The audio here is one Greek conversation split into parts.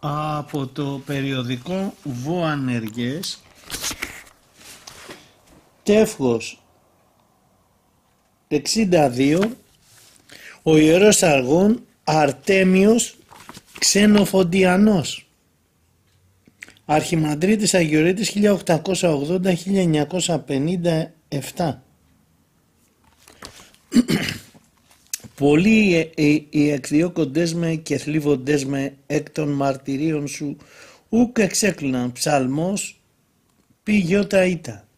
από το περιοδικό Βοανεργές τεύχος 62 ο Ιερός Αργών Αρτέμιος Ξενοφοντιανός. Αρχιμαντρίτης Αγιορείτης 1880-1957 Πολλοί οι εκδιώκοντές με και θλίβοντές με εκ των μαρτυρίων σου ούκ εξέκλυναν ψαλμός πι γιώτα ήτα.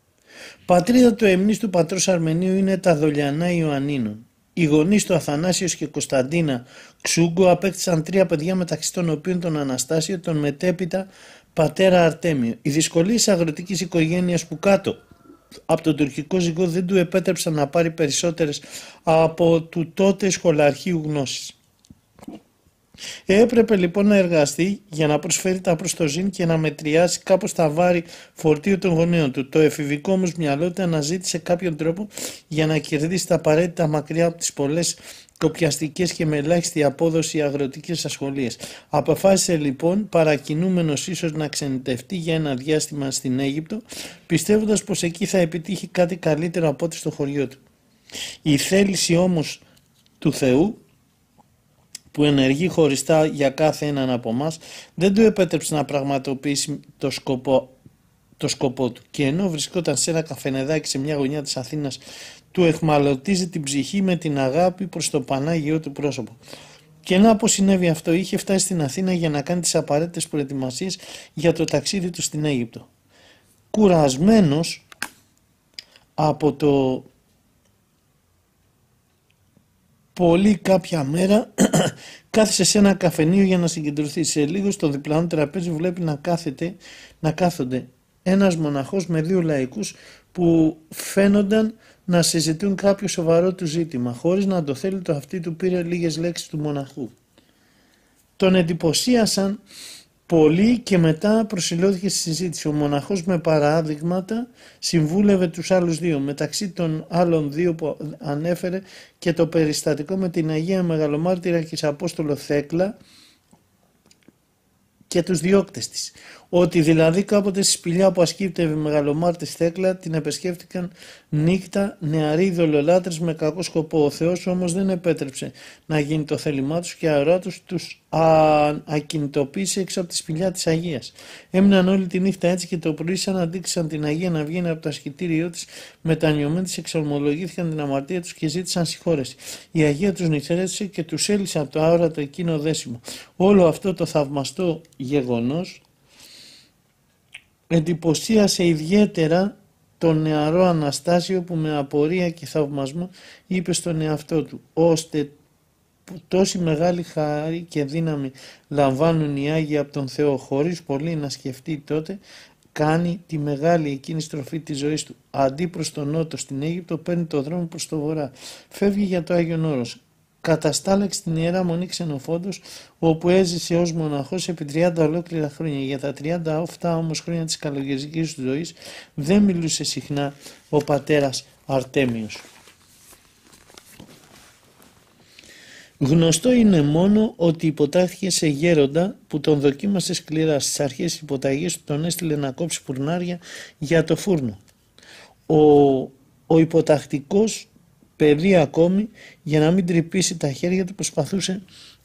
Πατρίδα του εμνής του πατρός Αρμενίου είναι τα Δολιανά Ιωαννίνων. Οι γονείς του Αθανάσιος και Κωνσταντίνα Ξούγκο απέκτησαν τρία παιδιά μεταξύ των οποίων τον Αναστάσιο, τον μετέπειτα πατέρα Αρτέμιο. Οι δυσκολίες αγροτικής οικογένειας που κάτω από τον τουρκικό ζυγό δεν του επέτρεψαν να πάρει περισσότερες από του τότε σχολαρχείου γνώσεις. Έπρεπε λοιπόν να εργαστεί για να προσφέρει τα προστοζήν και να μετριάσει κάπως τα βάρη φορτίου των γονέων του. Το εφηβικό όμως μυαλό του αναζήτησε κάποιον τρόπο για να κερδίσει τα απαραίτητα μακριά από τις πολλές κοπιαστικές και με ελάχιστη απόδοση αγροτικές ασχολίες. Αποφάσισε λοιπόν παρακινούμενος ίσως να ξενιτευτεί για ένα διάστημα στην Αίγυπτο πιστεύοντας πως εκεί θα επιτύχει κάτι καλύτερο από ό,τι στο χωριό του. Η θέληση όμως του Θεού που ενεργεί χωριστά για κάθε έναν από εμά, δεν του επέτρεψε να πραγματοποιήσει το σκοπό, το σκοπό του. Και ενώ βρισκόταν σε ένα καφενεδάκι σε μια γωνιά της Αθήνας, του εχμαλωτίζει την ψυχή με την αγάπη προς το Πανάγιο του πρόσωπο. Και να πως συνέβη αυτό, είχε φτάσει στην Αθήνα για να κάνει τις απαραίτητες προετοιμασίες για το ταξίδι του στην Αίγυπτο. Κουρασμένος από το πολύ κάποια μέρα κάθισε σε ένα καφενείο για να συγκεντρωθεί. Σε λίγος στο διπλανό τραπέζι βλέπει να, κάθεται, να κάθονται ένας μοναχός με δύο λαϊκούς που φαίνονταν να συζητούν κάποιο σοβαρό του ζήτημα. Χωρίς να το θέλει το αυτί του πήρε λίγες λέξεις του μοναχού. Τον εντυπωσίασαν πολύ και μετά προσιλώθηκε στη συζήτηση. Ο μοναχός με παράδειγματα συμβούλευε τους άλλους δύο. Μεταξύ των άλλων δύο που ανέφερε και το περιστατικό με την Αγία Μεγαλομάρτυρα και Απόστολο Θέκλα και τους διώκτες της. Ότι δηλαδή κάποτε στη σπηλιά που ασκήπτευε μεγαλομάρτη Θέκλα την επισκέφτηκαν νύχτα νεαροί δολολάτρες με κακό σκοπό. Ο Θεός όμως δεν επέτρεψε να γίνει το θέλημά τους και αερά τους τους ακινητοποίησε έξω από τη σπηλιά της Αγίας. Έμειναν όλη τη νύχτα έτσι και το πρωί σαν αντίκρισαν την Αγία να βγαίνει από το ασκητήριό της μετανιωμένοι της εξορμολογήθηκαν την αμαρτία τους και ζήτησαν συγχώρεση. Η Αγία τους νηξέρεσε και τους έλυσε από το αόρατο εκείνο δέσιμο. Όλο αυτό το θαυμαστό γεγονός εντυπωσίασε ιδιαίτερα τον νεαρό Αναστάσιο που με απορία και θαυμασμό είπε στον εαυτό του ώστε που τόση μεγάλη χάρη και δύναμη λαμβάνουν οι Άγιοι από τον Θεό χωρίς πολύ να σκεφτεί τότε κάνει τη μεγάλη εκείνη στροφή της ζωής του. Αντί προς τον νότο στην Αίγυπτο παίρνει το δρόμο προς το βορρά. Φεύγει για το Άγιον Όρος καταστάλεξε την Ιερά Μονή Ξενοφόντος όπου έζησε ως μοναχός επί 30 ολόκληρα χρόνια. Για τα 37 όμως χρόνια της καλογερικής του ζωής δεν μιλούσε συχνά ο πατέρας Αρτέμιος. Γνωστό είναι μόνο ότι υποτάχθηκε σε γέροντα που τον δοκίμασε σκληρά στις αρχές υποταγής του τον έστειλε να κόψει πουρνάρια για το φούρνο. Ο, ο υποτακτικός παιδί ακόμη για να μην τρυπήσει τα χέρια του προσπαθούσε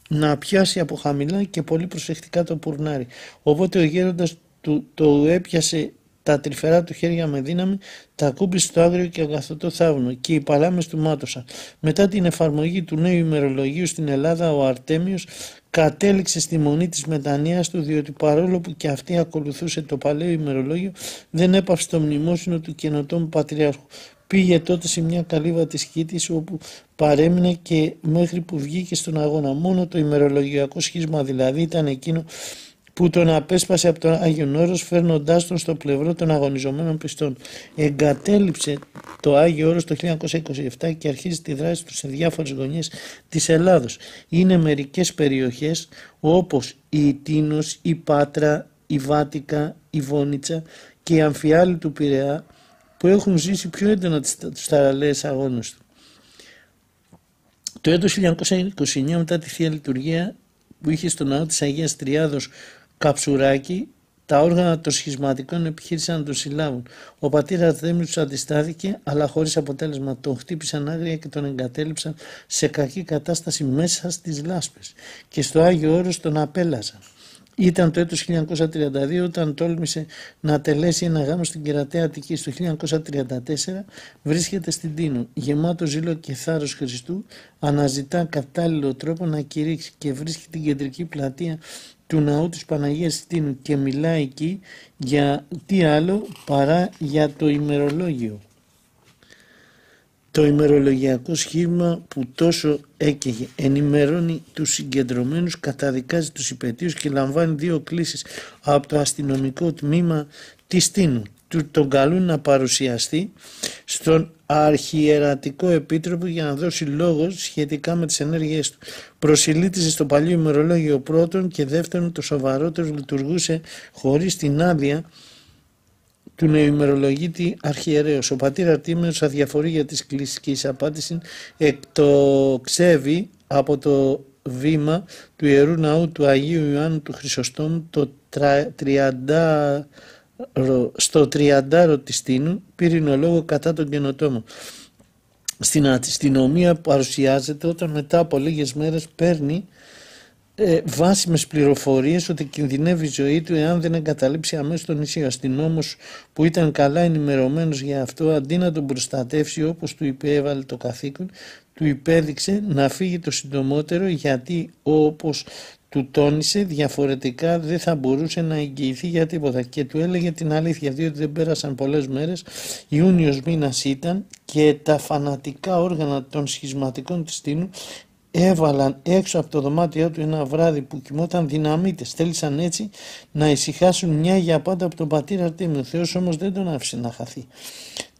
να πιάσει από χαμηλά και πολύ προσεκτικά το πουρνάρι. Οπότε ο γέροντας του, το έπιασε τα τρυφερά του χέρια με δύναμη, τα ακούμπησε στο άγριο και αγαθωτό θαύνο και οι παλάμες του μάτωσαν. Μετά την εφαρμογή του νέου ημερολογίου στην Ελλάδα ο Αρτέμιος κατέληξε στη μονή της μετανοίας του διότι παρόλο που και αυτή ακολουθούσε το παλαιό ημερολόγιο δεν έπαυσε το μνημόσυνο του καινοτόμου πατριάρχου. Πήγε τότε σε μια καλύβα της Κίτης όπου παρέμεινε και μέχρι που βγήκε στον αγώνα. Μόνο το ημερολογιακό σχίσμα δηλαδή ήταν εκείνο που τον απέσπασε από τον Άγιον Όρος φέρνοντάς τον στο πλευρό των αγωνιζομένων πιστών. Εγκατέλειψε το Άγιο Όρος το 1927 και αρχίζει τη δράση του σε διάφορες γωνιές της Ελλάδος. Είναι μερικές περιοχές όπως η Τίνος, η Πάτρα, η Βάτικα, η Βόνιτσα και η Αμφιάλη του Πειραιά που έχουν ζήσει πιο έντονα τους ταραλέες αγώνες του. Το έτος 1929 μετά τη Θεία Λειτουργία που είχε στο ναό της Αγίας Τριάδος καψουράκι τα όργανα των σχισματικών επιχείρησαν να τον συλλάβουν. Ο πατήρας Δέμιου του αντιστάθηκε, αλλά χωρίς αποτέλεσμα. Τον χτύπησαν άγρια και τον εγκατέλειψαν σε κακή κατάσταση μέσα στις λάσπες. Και στο Άγιο Όρος τον απέλασαν. Ήταν το έτος 1932 όταν τόλμησε να τελέσει ένα γάμο στην Κερατέα Αττικής. Το 1934 βρίσκεται στην Τίνο, γεμάτο ζήλο και θάρρος Χριστού, αναζητά κατάλληλο τρόπο να κηρύξει και βρίσκει την κεντρική πλατεία του ναού της Παναγίας Τίνου και μιλάει εκεί για τι άλλο παρά για το ημερολόγιο. Το ημερολογιακό σχήμα που τόσο έκαιγε ενημερώνει τους συγκεντρωμένους, καταδικάζει τους υπετίους και λαμβάνει δύο κλήσεις από το αστυνομικό τμήμα της Τίνου. Του τον καλούν να παρουσιαστεί στον αρχιερατικό επίτροπο για να δώσει λόγος σχετικά με τις ενέργειές του. Προσιλήτησε στο παλιό ημερολόγιο πρώτον και δεύτερον το σοβαρότερο λειτουργούσε χωρίς την άδεια του νεοημερολογίτη αρχιερέως. Ο πατήρ Αρτήμενος αδιαφορεί για τις κλήσεις απάντηση εκτοξεύει από το βήμα του Ιερού Ναού του Αγίου Ιωάννου του Χρυσοστόμου το 30 στο τριαντάρο της Τίνου πυρηνολόγο κατά τον καινοτόμο. Στην αστυνομία παρουσιάζεται όταν μετά από λίγες μέρες παίρνει ε, βάσιμες πληροφορίες ότι κινδυνεύει η ζωή του εάν δεν εγκαταλείψει αμέσως το νησί. Ο αστυνόμος που ήταν καλά ενημερωμένος για αυτό αντί να τον προστατεύσει όπως του υπέβαλε το καθήκον του υπέδειξε να φύγει το συντομότερο γιατί όπως του τόνισε διαφορετικά δεν θα μπορούσε να εγγυηθεί για τίποτα και του έλεγε την αλήθεια διότι δεν πέρασαν πολλές μέρες Ιούνιος μήνας ήταν και τα φανατικά όργανα των σχισματικών της Τίνου έβαλαν έξω από το δωμάτιό του ένα βράδυ που κοιμόταν δυναμίτες. Θέλησαν έτσι να ησυχάσουν μια για πάντα από τον πατήρα Αρτέμιο. Ο Θεός όμως δεν τον άφησε να χαθεί.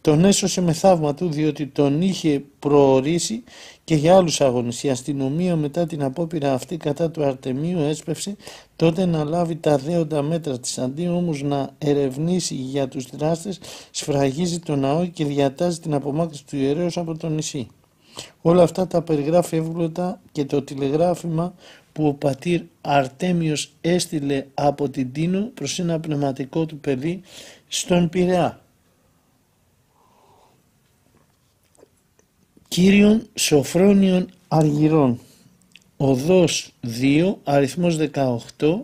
Τον έσωσε με θαύμα του διότι τον είχε προορίσει και για άλλους αγώνες. Η αστυνομία μετά την απόπειρα αυτή κατά του Αρτεμίου έσπευσε τότε να λάβει τα δέοντα μέτρα της αντί όμως να ερευνήσει για τους δράστες σφραγίζει τον ναό και διατάζει την απομάκρυνση του ιερέως από το νησί. Όλα αυτά τα περιγράφει εύγλωτα και το τηλεγράφημα που ο πατήρ Αρτέμιος έστειλε από την Τίνο προς ένα πνευματικό του παιδί στον Πειραιά. Κύριον Σοφρόνιον Αργυρών. Οδός 2 αριθμός 18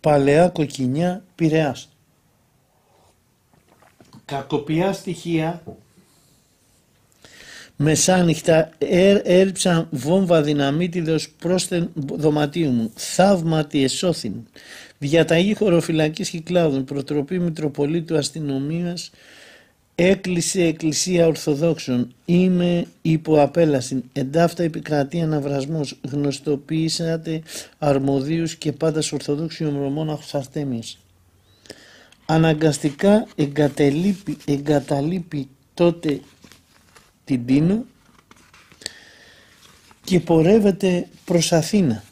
Παλαιά Κοκκινιά Πειραιάς. Κακοπιά στοιχεία Μεσάνυχτα έριψαν βόμβα δυναμίτιδος προς το δωματίου μου. Θαύματι εσώθην. Διαταγή χωροφυλακής Κυκλάδων. Προτροπή Μητροπολίτου Αστυνομίας. Έκλεισε Εκκλησία Ορθοδόξων. Είμαι υπό απέλαση. Εντάφτα επικρατεί αναβρασμός. Γνωστοποίησατε αρμοδίους και πάντας Ορθοδόξοι ομρομόναχος Αρτέμιας. Αναγκαστικά εγκαταλείπει τότε την Τίνο και πορεύεται προς Αθήνα.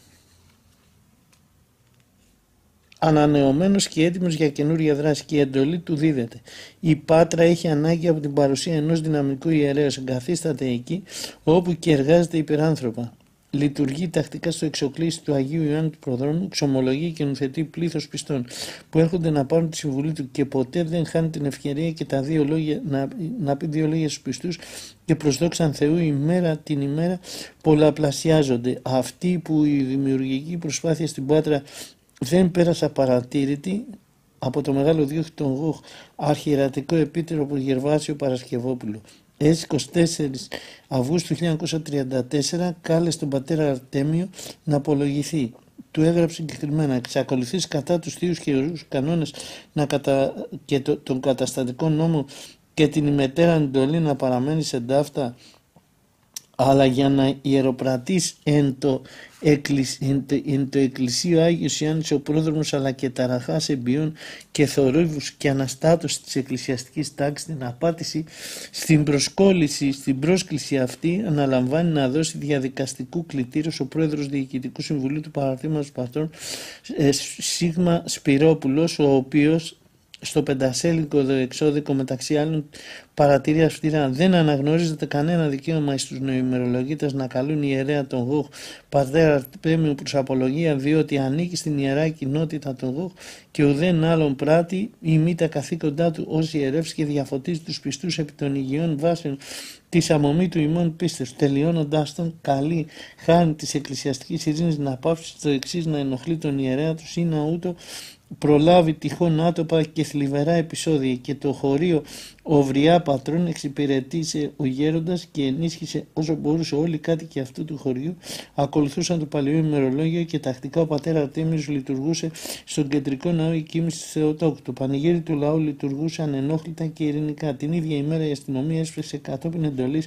Ανανεωμένος και έτοιμος για καινούρια δράση και η εντολή του δίδεται. Η Πάτρα έχει ανάγκη από την παρουσία ενός δυναμικού ιερέως, εγκαθίσταται εκεί όπου και εργάζεται υπεράνθρωπα λειτουργεί τακτικά στο εξοκλήσι του Αγίου Ιωάννου του Προδρόμου, ξομολογεί και νουθετεί πλήθος πιστών που έρχονται να πάρουν τη συμβουλή του και ποτέ δεν χάνει την ευκαιρία και τα δύο λόγια, να, να πει δύο λόγια στους πιστούς και προσδόξαν Θεού ημέρα την ημέρα πολλαπλασιάζονται. Αυτοί που η δημιουργική προσπάθεια στην Πάτρα δεν πέρασε απαρατήρητη από το μεγάλο δίωχο των Γοχ αρχιερατικό επίτροπο Γερβάσιο Παρασκευόπουλο. Έτσι 24 Αυγούστου 1934 κάλεσε τον πατέρα Αρτέμιο να απολογηθεί. Του έγραψε συγκεκριμένα εξακολουθείς κατά τους θείους και ορούς κανόνες να κατα... και το... τον καταστατικό νόμο και την ημετέρα εντολή να παραμένεις σε ντάφτα αλλά για να ιεροπρατείς εν το, εν το εκκλησίο Άγιος Ιάννης ο πρόδρομος αλλά και ταραχάς εμπειών και θορύβους και αναστάτωση της εκκλησιαστικής τάξης την απάτηση στην προσκόλληση, στην πρόσκληση αυτή αναλαμβάνει να δώσει διαδικαστικού κλητήρου ο πρόεδρος Διοικητικού Συμβουλίου του Παραρτήματος Πατρών ε, Σίγμα Σπυρόπουλος ο οποίος στο πεντασέλικο εξώδικο μεταξύ άλλων παρατηρεί αυστηρά δεν αναγνωρίζεται κανένα δικαίωμα στους νοημερολογίτες να καλούν ιερέα τον Γουχ. Πατέρα Αρτέμιου προς απολογία διότι ανήκει στην ιερά κοινότητα των Γουχ και ουδέν άλλον πράτη ή τα καθήκοντά του ως ιερεύς και διαφωτίζει τους πιστούς επί των υγιών βάσεων της αμομή του ημών πίστευ, τελειώνοντά τον, καλή χάνει της εκκλησιαστικής ειρήνης να πάψει το εξής να ενοχλεί τον ιερέα του ή να ούτω προλάβει τυχόν άτοπα και θλιβερά επεισόδια και το χωρίο Οβριά Πατρών εξυπηρετήσε ο γέροντας και ενίσχυσε όσο μπορούσε όλοι οι κάτοικοι αυτού του χωριού ακολουθούσαν το παλαιό ημερολόγιο και τακτικά ο πατέρας Αρτέμιος λειτουργούσε στον κεντρικό ναό η κίνηση της Θεοτόκου. Το πανηγύρι του λαού λειτουργούσε ανενόχλητα και ειρηνικά. Την ίδια ημέρα η αστυνομία έσπρεσε κατόπιν εντολής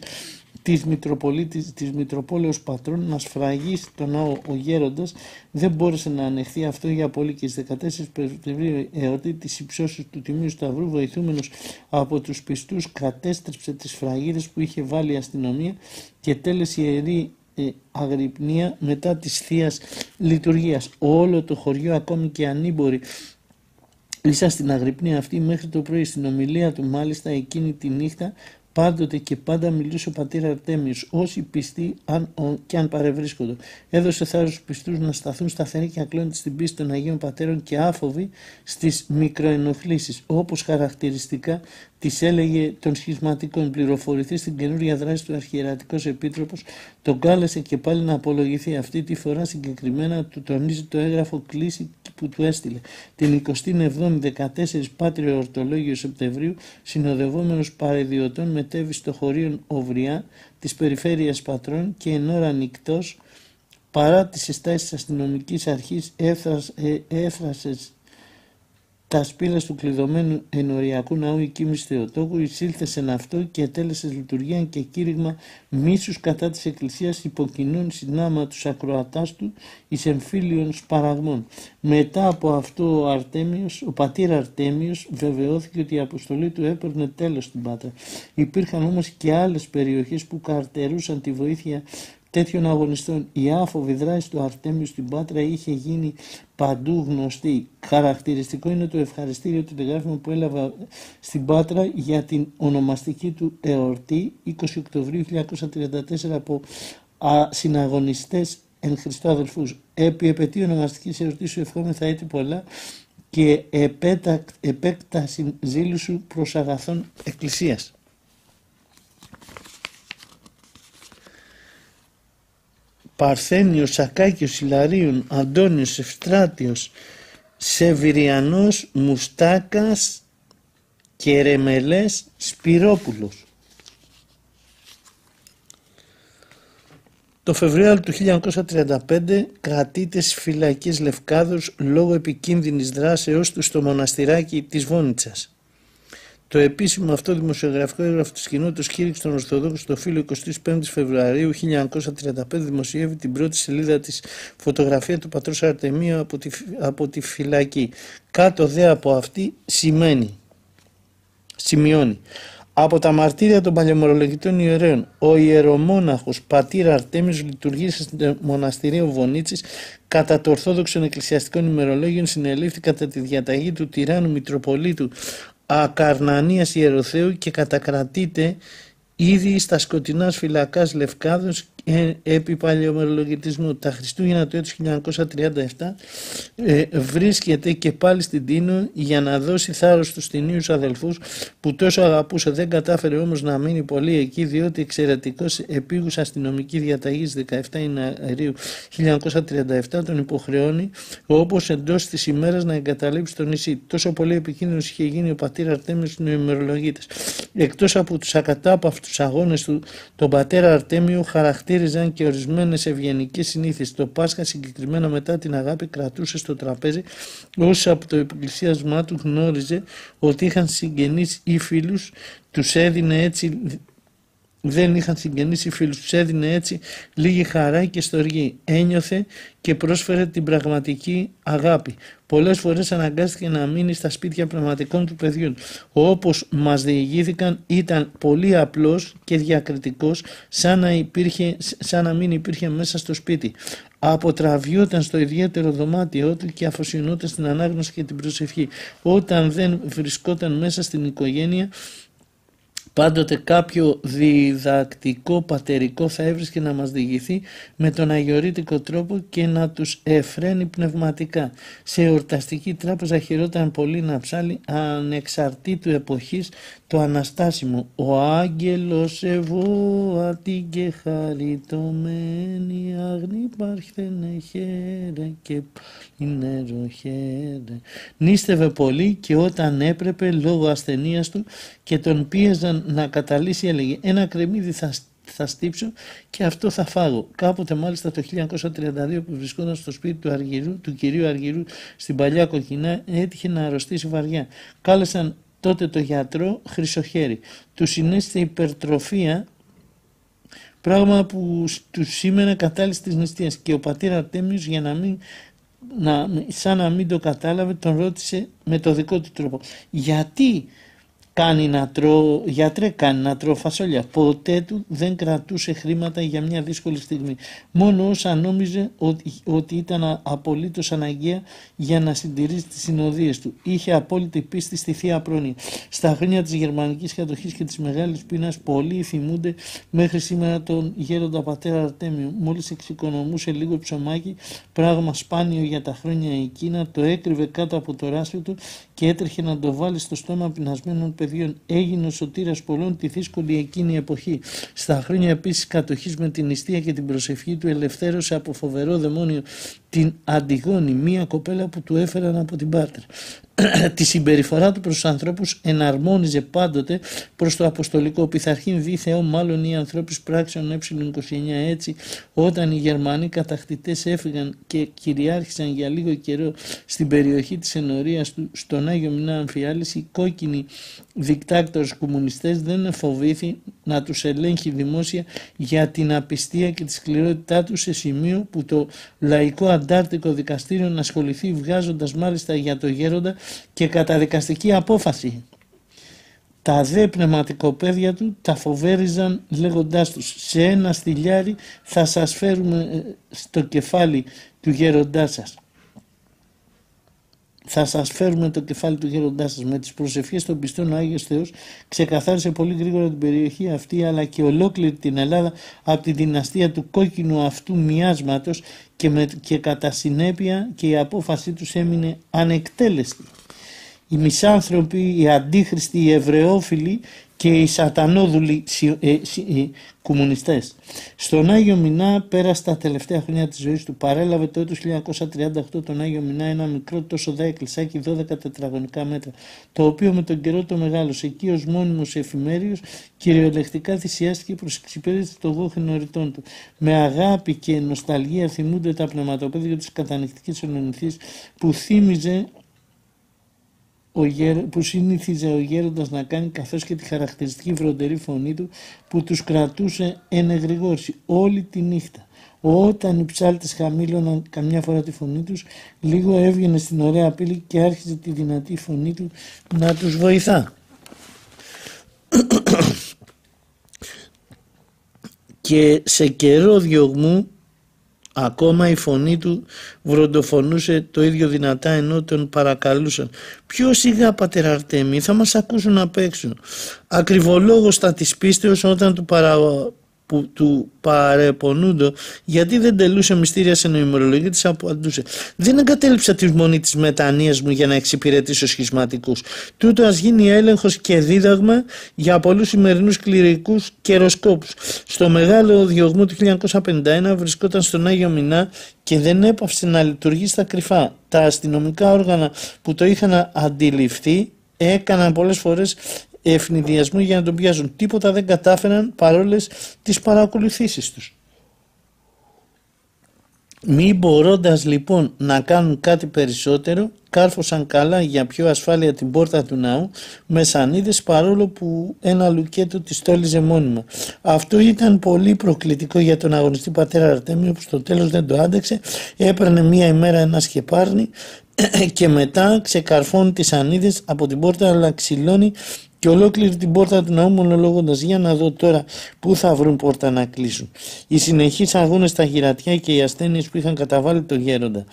της, Μητροπολίτης, της Μητροπόλεως Πατρών να σφραγίσει τον ναό ο γέροντας δεν μπόρεσε να ανεχθεί αυτό για πολύ και στις 14 Σεπτεμβρίου εορτή της υψώσεως του Τιμίου Σταυρού βοηθούμενος από τους πιστούς κατέστρεψε τις φραγίδες που είχε βάλει η αστυνομία και τέλεσε ιερή ε, αγρυπνία μετά της θείας λειτουργίας. Όλο το χωριό ακόμη και ανήμποροι Ίσα στην αγρυπνία αυτή μέχρι το πρωί στην ομιλία του μάλιστα εκείνη τη νύχτα Πάντοτε και πάντα μιλούσε ο πατήρ Αρτέμιος, όσοι πιστοί αν, και αν παρευρίσκονται. Έδωσε θάρρος στους πιστούς να σταθούν σταθεροί και ακλόνητοι στην πίστη των Αγίων Πατέρων και άφοβοι στις μικροενοχλήσεις, όπως χαρακτηριστικά Της έλεγε των σχισματικών πληροφορηθεί στην καινούρια δράση του Αρχιερατικό Επίτροπος, τον κάλεσε και πάλι να απολογηθεί. Αυτή τη φορά συγκεκριμένα του τονίζει το έγγραφο κλίση που του έστειλε. Την 27η 14 Πάτριο Ορτολόγιο Σεπτεμβρίου, συνοδευόμενος παρεδιωτών, μετέβη στο χωρίο Οβριά της περιφέρειας Πατρών και εν ώρα νυχτός, παρά τις συστάσεις της αστυνομικής αρχής, έφρασες τα σπήλα του κλειδωμένου ενοριακού ναού η Κίμης Θεοτόκου εισήλθε σε αυτό και ετέλεσε λειτουργία και κήρυγμα μίσους κατά της Εκκλησίας υποκινούν συνάμα τους ακροατάς του εις εμφύλιων σπαραγμών. Μετά από αυτό ο Αρτέμιος, ο πατήρ Αρτέμιος βεβαιώθηκε ότι η αποστολή του έπαιρνε τέλος στην Πάτρα. Υπήρχαν όμως και άλλες περιοχές που καρτερούσαν τη βοήθεια τέτοιων αγωνιστών. Η άφοβη δράση του Αρτέμιου στην Πάτρα είχε γίνει παντού γνωστή. Χαρακτηριστικό είναι το ευχαριστήριο του τηλεγράφημα που έλαβα στην Πάτρα για την ονομαστική του εορτή 20 Οκτωβρίου 1934 από συναγωνιστές εν Χριστώ αδελφούς. Επί επαιτίου ονομαστικής εορτής σου ευχόμεθα έτη πολλά και επέκταση ζήλου σου προς αγαθών εκκλησίας. Παρθένιος, Σακάκιος, Ιλαρίων, Αντώνιος, Ευστράτιος, Σεβυριανός, Μουστάκας, Κερεμελές, Σπυρόπουλος. Το Φεβρουάριο του 1935 κρατείται στις φυλακές Λευκάδος λόγω επικίνδυνης δράσεως τους στο μοναστηράκι της Βόνιτσας. Το επίσημο αυτό δημοσιογραφικό έγγραφο της κοινότητας κήρυξη των Ορθοδόξων στο φύλλο 25 Φεβρουαρίου 1935 δημοσιεύει την πρώτη σελίδα της φωτογραφία του πατρός Αρτεμίου από τη, από τη φυλακή. Κάτω δε από αυτή σημαίνει, σημειώνει. Από τα μαρτύρια των παλαιομορολογητών ιερέων, ο ιερομόναχος πατήρ Αρτέμιος λειτουργήσε στο μοναστηρίο Βονίτσης κατά το Ορθόδοξων Εκκλησιαστικών ημερολόγιων συνελήφθη κατά τη διαταγή του τυράννου Μητροπολίτου Ακαρνανίας Ιεροθέου και κατακρατείται ήδη στα σκοτεινά φυλακάς Λευκάδος ε, επί παλαιομερολογητισμού. Τα Χριστούγεννα του έτους 1937 ε, βρίσκεται και πάλι στην Τίνο για να δώσει θάρρος στους τινίους αδελφούς που τόσο αγαπούσε. Δεν κατάφερε όμως να μείνει πολύ εκεί διότι εξαιρετικός επίγους αστυνομική διαταγής 17 Ιανουαρίου 1937 τον υποχρεώνει όπως εντός της ημέρας να εγκαταλείψει το νησί. Τόσο πολύ επικίνδυνος είχε γίνει ο πατήρ Αρτέμιος στους ημερολογίτες. Εκτός από τους ακατάπαυτους αγώνες του, τον πατέρα Αρτέμιο χαρακτήριζε χαρακτήριζαν και ορισμένες ευγενικές συνήθειες. Το Πάσχα, συγκεκριμένα μετά την αγάπη, κρατούσε στο τραπέζι όσοι από το εκκλησίασμά του γνώριζε ότι είχαν συγγενείς ή φίλους, τους έδινε έτσι δεν είχαν συγγενείς ή φίλους. Τους έδινε έτσι λίγη χαρά και στοργή. Ένιωθε και πρόσφερε την πραγματική αγάπη. Πολλές φορές αναγκάστηκε να μείνει στα σπίτια πραγματικών του παιδιών. Όπως μας διηγήθηκαν ήταν πολύ απλός και διακριτικός σαν να, υπήρχε, σαν να μην υπήρχε μέσα στο σπίτι. Αποτραβιόταν στο ιδιαίτερο δωμάτιό του και αφοσιωνόταν στην ανάγνωση και την προσευχή. Όταν δεν βρισκόταν μέσα στην οικογένεια Πάντοτε κάποιο διδακτικό πατερικό θα έβρισκε να μας διηγηθεί με τον αγιορείτικο τρόπο και να τους εφραίνει πνευματικά. Σε εορταστική τράπεζα χειρόταν πολύ να ψάλει ανεξαρτήτου εποχής το Αναστάσιμο. Ο άγγελος ευώατη και χαριτωμένη αγνή παρχθενε χαίρε και πάλι χαίρε. Νίστευε πολύ και όταν έπρεπε λόγω ασθενείας του και τον πίεζαν να καταλύσει έλεγε ένα κρεμμύδι θα, θα στύψω και αυτό θα φάγω. Κάποτε μάλιστα το 1932 που βρισκόταν στο σπίτι του, Αργυρού, του κυρίου Αργυρού στην παλιά κοκκινά έτυχε να αρρωστήσει βαριά. Κάλεσαν τότε το γιατρό Χρυσοχέρι. Του συνέστησε υπερτροφία πράγμα που του σήμαινε κατάλυση της νηστείας και ο πατέρας Αρτέμιος για να μην να, σαν να μην το κατάλαβε τον ρώτησε με το δικό του τρόπο γιατί κάνει να τρώω, γιατρέ κάνει να τρώω φασόλια. Ποτέ του δεν κρατούσε χρήματα για μια δύσκολη στιγμή. Μόνο όσα νόμιζε ότι, ότι ήταν απολύτως αναγκαία για να συντηρήσει τις συνοδείες του. Είχε απόλυτη πίστη στη Θεία Πρόνοια. Στα χρόνια της γερμανικής κατοχής και της μεγάλης πείνας πολλοί θυμούνται μέχρι σήμερα τον γέροντα πατέρα Αρτέμιο. Μόλις εξοικονομούσε λίγο ψωμάκι, πράγμα σπάνιο για τα χρόνια εκείνα, το έκρυβε κάτω από το ράσιο του και έτρεχε να το βάλει στο στόμα πεινασμένων παιδιών. Έγινε ο σωτήρας πολλών τη δύσκολη εκείνη εποχή. Στα χρόνια επίσης κατοχής με την νηστεία και την προσευχή του ελευθέρωσε από φοβερό δαιμόνιο την Αντιγόνη, μία κοπέλα που του έφεραν από την Πάρτερ. τη συμπεριφορά του προς τους ανθρώπους εναρμόνιζε πάντοτε προς το αποστολικό πειθαρχήν δι Θεό μάλλον οι ανθρώπους πράξεων ε29 έτσι όταν οι Γερμανοί κατακτητές έφυγαν και κυριάρχησαν για λίγο καιρό στην περιοχή της ενορίας του στον Άγιο Μινά Αμφιάλης οι κόκκινοι δικτάκτορες κομμουνιστές δεν φοβήθη να τους ελέγχει δημόσια για την απιστία και τη σκληρότητά τους σε σημείο που το λαϊκό αντάρτικο δικαστήριο να ασχοληθεί βγάζοντας μάλιστα για το γέροντα και καταδικαστική απόφαση. Τα δε πνευματικοπαίδια του τα φοβέριζαν λέγοντάς τους «Σε ένα στυλιάρι θα σας φέρουμε ε, στο κεφάλι του γέροντάς σας» θα σας φέρουμε το κεφάλι του γέροντά σας. Με τις προσευχές των πιστών ο Άγιος Θεός ξεκαθάρισε πολύ γρήγορα την περιοχή αυτή αλλά και ολόκληρη την Ελλάδα από τη δυναστεία του κόκκινου αυτού μοιάσματος και, με, και κατά συνέπεια και η απόφασή τους έμεινε ανεκτέλεστη. Οι μισάνθρωποι, οι αντίχριστοι, οι ευρεόφιλοι και οι σατανόδουλοι ε, ε, κομμουνιστές. Στον Άγιο Μινά πέρασε τα τελευταία χρόνια της ζωής του. Παρέλαβε το έτος 1938 τον Άγιο Μινά ένα μικρό τόσο δά εκκλησάκι 12 τετραγωνικά μέτρα, το οποίο με τον καιρό το μεγάλωσε. Εκεί ως μόνιμος εφημέριος κυριολεκτικά θυσιάστηκε προς εξυπηρέτηση των γόχινων ρητών του. Με αγάπη και νοσταλγία θυμούνται τα πνευματοπαίδια της κατανεκτικής ονονηθής που θύμιζε που συνήθιζε ο γέροντας να κάνει καθώς και τη χαρακτηριστική βροντερή φωνή του που τους κρατούσε ενεγρηγόρση όλη τη νύχτα. Όταν οι ψάλτες χαμήλωναν καμιά φορά τη φωνή τους, λίγο έβγαινε στην ωραία πύλη και άρχιζε τη δυνατή φωνή του να τους βοηθά. και σε καιρό διωγμού Ακόμα η φωνή του βροντοφωνούσε το ίδιο δυνατά ενώ τον παρακαλούσαν. Ποιος σιγά πατέρα Αρτέμι θα μας ακούσουν απ' έξω. Ακριβολόγος στα της πίστεως όταν του παρα που του παρεπονούντο γιατί δεν τελούσε μυστήρια σε νοημερολογία της απαντούσε δεν εγκατέλειψα τη μονή της μετανοίας μου για να εξυπηρετήσω σχισματικούς. Τούτο ας γίνει έλεγχος και δίδαγμα για πολλούς σημερινούς κληρικούς καιροσκόπους. Στο μεγάλο διωγμό του 1951 βρισκόταν στον Άγιο Μινά και δεν έπαυσε να λειτουργεί στα κρυφά. Τα αστυνομικά όργανα που το είχαν αντιληφθεί έκαναν πολλές φορές ευνηδιασμού για να τον πιάσουν. Τίποτα δεν κατάφεραν παρόλες τις παρακολουθήσεις τους. Μη μπορώντας λοιπόν να κάνουν κάτι περισσότερο, κάρφωσαν καλά για πιο ασφάλεια την πόρτα του ναού με σανίδες παρόλο που ένα λουκέτο τη τόλιζε μόνιμα. Αυτό ήταν πολύ προκλητικό για τον αγωνιστή πατέρα Αρτέμιο που στο τέλος δεν το άντεξε, έπαιρνε μία ημέρα ένα σκεπάρνι και μετά ξεκαρφώνει τις σανίδες από την πόρτα αλλά ξυλώνει και ολόκληρη την πόρτα του ναού μονολογώντας για να δω τώρα πού θα βρουν πόρτα να κλείσουν. Οι συνεχείς αγώνες στα γυρατιά και οι ασθένειες που είχαν καταβάλει το γέροντα.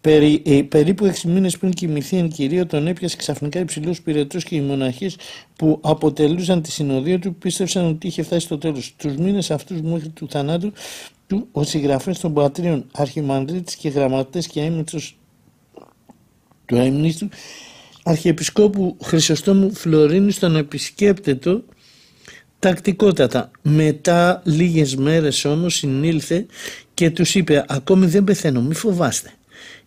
Περί, ε, περίπου 6 μήνες πριν κοιμηθεί εν κυρίω, τον έπιασε ξαφνικά υψηλό πυρετό και οι μοναχέ που αποτελούσαν τη συνοδεία του πίστευσαν ότι είχε φτάσει στο τέλος. Τους μήνες αυτούς μέχρι του θανάτου του, ο συγγραφέας των πατρίων Αρχιμανδρίτης και γραμματέ και έμετρο του αιμνίστου Αρχιεπισκόπου Χρυσοστόμου Φλωρίνου τον επισκέπτετο τακτικότατα. Μετά λίγες μέρες όμως συνήλθε και τους είπε ακόμη δεν πεθαίνω μη φοβάστε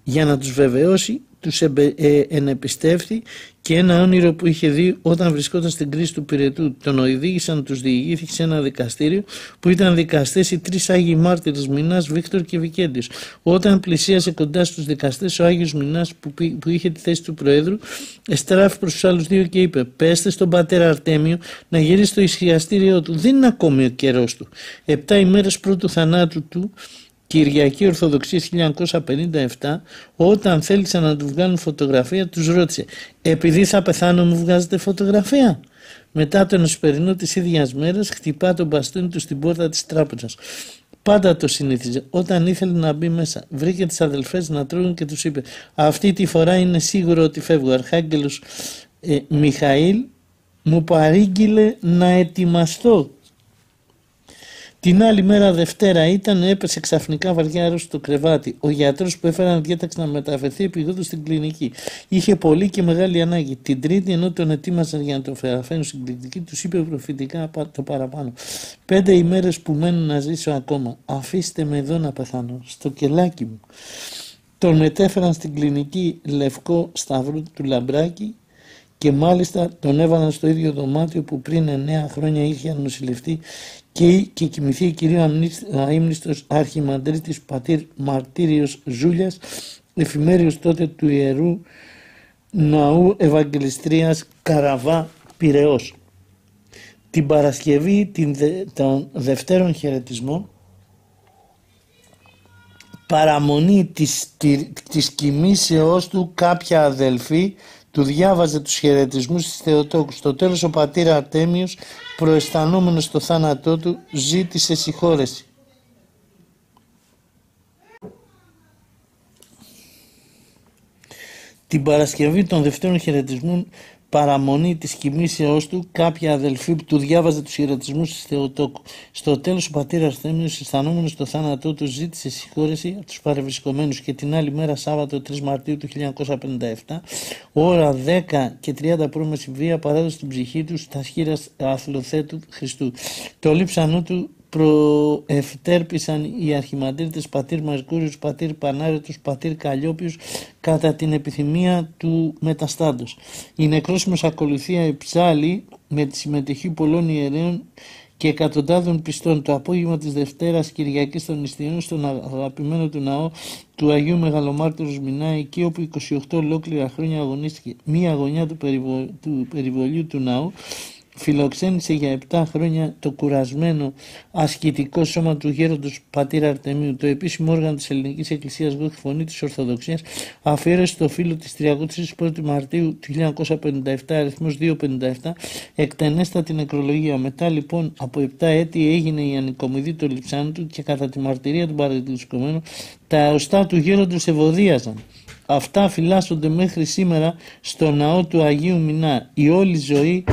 για να τους βεβαιώσει τους ε, ενεπιστεύθη και ένα όνειρο που είχε δει όταν βρισκόταν στην κρίση του πυρετού. Τον οδήγησαν, τους διηγήθηκε σε ένα δικαστήριο που ήταν δικαστές οι τρεις Άγιοι Μάρτυρες Μινάς, Βίκτορ και Βικέντιος. Όταν πλησίασε κοντά στους δικαστές ο Άγιος Μινάς που, που είχε τη θέση του Προέδρου εστράφει προς τους άλλους δύο και είπε πέστε στον πατέρα Αρτέμιο να γυρίσει στο ισχυαστήριό του. Δεν είναι ακόμη ο καιρός του. Επτά ημέρες πρώτου θανάτου του Κυριακή Ορθοδοξίας 1957 όταν θέλησαν να του βγάλουν φωτογραφία τους ρώτησε επειδή θα πεθάνω μου βγάζετε φωτογραφία; Μετά τον εσπερινό της ίδιας μέρας χτυπά τον μπαστούνι του στην πόρτα της τράπεζας Πάντα το συνήθιζε. Όταν ήθελε να μπει μέσα, βρήκε τις αδελφές να τρώγουν και τους είπε «Αυτή τη φορά είναι σίγουρο ότι φεύγω». Ο Αρχάγγελος ε, Μιχαήλ μου παρήγγειλε να ετοιμαστώ την άλλη μέρα Δευτέρα ήταν, έπεσε ξαφνικά βαριά άρρωστο στο κρεβάτι. Ο γιατρός που έφεραν διέταξε να μεταφερθεί επιγόντω στην κλινική. Είχε πολύ και μεγάλη ανάγκη. Την Τρίτη, ενώ τον ετοίμαζαν για να τον φέρουν στην κλινική, τους είπε προφητικά το παραπάνω. Πέντε ημέρες που μένουν να ζήσω ακόμα. Αφήστε με εδώ να πεθάνω. Στο κελάκι μου. Τον μετέφεραν στην κλινική Λευκό Σταυρού του Λαμπράκη και μάλιστα τον έβαλαν στο ίδιο δωμάτιο που πριν 9 χρόνια είχε νοσηλευτεί και, και κοιμηθεί η κυρία αείμνηστος αρχιμαντρίτης πατήρ Μαρτύριος Ζούλιας εφημέριος τότε του Ιερού Ναού Ευαγγελιστρίας Καραβά Πυραιός. Την Παρασκευή την των Δευτέρων Χαιρετισμών παραμονή της, της κοιμήσεώς του κάποια αδελφή του διάβαζε τους χαιρετισμούς της Θεοτόκου. Στο τέλος ο πατήρ Αρτέμιος προαισθανόμενος το θάνατό του ζήτησε συγχώρεση. Την Παρασκευή των Δευτέρων Χαιρετισμών παραμονή της κοιμήσεώς του κάποια αδελφή που του διάβαζε τους χαιρετισμούς της Θεοτόκου. Στο τέλος ο πατήρ Αρθέμιος αισθανόμενος το θάνατό του ζήτησε συγχώρεση από τους παρευρισκομένους και την άλλη μέρα Σάββατο 3 Μαρτίου του 1957 ώρα 10 και 30 π.Μ. βία παράδοσε την ψυχή του στα σχήρα αθλοθέτου Χριστού. Το λείψανό του προευτέρπισαν οι αρχιμαντρίτες πατήρ Μαρκούριος, πατήρ Πανάρετος, πατήρ Καλλιόπιος κατά την επιθυμία του μεταστάντος. Η νεκρόσιμος ακολουθία υψάλη με τη συμμετοχή πολλών ιερέων και εκατοντάδων πιστών το απόγευμα της Δευτέρας Κυριακής των Ιστιών στον αγαπημένο του ναό του Αγίου Μεγαλομάρτυρος Μινά εκεί όπου 28 ολόκληρα χρόνια αγωνίστηκε μία αγωνιά του, του περιβολίου του ναού φιλοξένησε για 7 χρόνια το κουρασμένο ασκητικό σώμα του γέροντος πατήρα Αρτεμίου. Το επίσημο όργανο της Ελληνικής Εκκλησίας Γόχη Φωνή της Ορθοδοξίας αφιέρωσε το φίλο της 31 Μαρτίου του 1957 αριθμός 257 εκτενέστα την νεκρολογία. Μετά λοιπόν από 7 έτη έγινε η ανοικομιδή του λιψάνου του και κατά τη μαρτυρία του παραδείγματος τα αεστά του γέροντος ευωδίαζαν. Αυτά φυλάσσονται μέχρι σήμερα στο ναό του Αγίου Μινά. Η όλη ζωή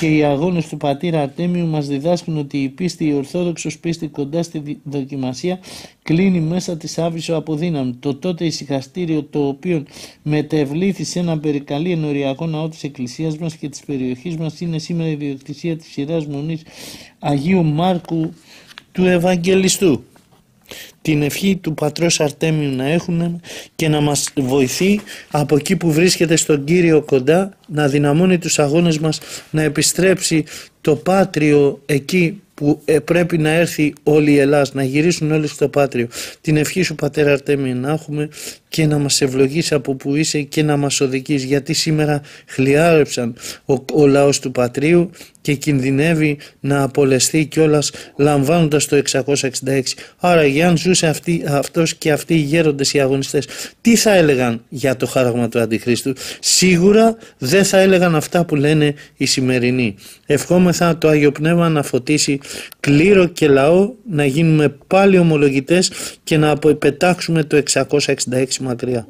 και οι αγώνες του πατήρα Αρτέμιου μας διδάσκουν ότι η πίστη, η ορθόδοξος πίστη κοντά στη δοκιμασία κλείνει μέσα της άβυσο αποδύναμη. Το τότε ησυχαστήριο το οποίο μετεβλήθη σε ένα περικαλή ενοριακό ναό της εκκλησίας μας και της περιοχής μας είναι σήμερα η διοκτησία της σειράς μονής Αγίου Μάρκου του Ευαγγελιστού την ευχή του Πατρός Αρτέμιου να έχουμε και να μας βοηθεί από εκεί που βρίσκεται στον Κύριο κοντά να δυναμώνει τους αγώνες μας να επιστρέψει το πάτριο εκεί που ε, πρέπει να έρθει όλη η Ελλάδα, να γυρίσουν όλοι στο Πάτριο. Την ευχή σου Πατέρα Αρτέμι να έχουμε και να μας ευλογήσει από που είσαι και να μας οδηγείς γιατί σήμερα χλιάρεψαν ο, ο λαός του Πατρίου και κινδυνεύει να απολεστεί κιόλας λαμβάνοντας το 666. Άρα για αν ζούσε αυτή, αυτός και αυτοί οι γέροντες οι αγωνιστές τι θα έλεγαν για το χάραγμα του Αντιχρίστου; Σίγουρα δεν θα έλεγαν αυτά που λένε οι σημερινοί. Ευχόμεθα το Άγιο Πνεύμα να φωτίσει κλήρο και λαό να γίνουμε πάλι ομολογητές και να αποπετάξουμε το 666 μακριά.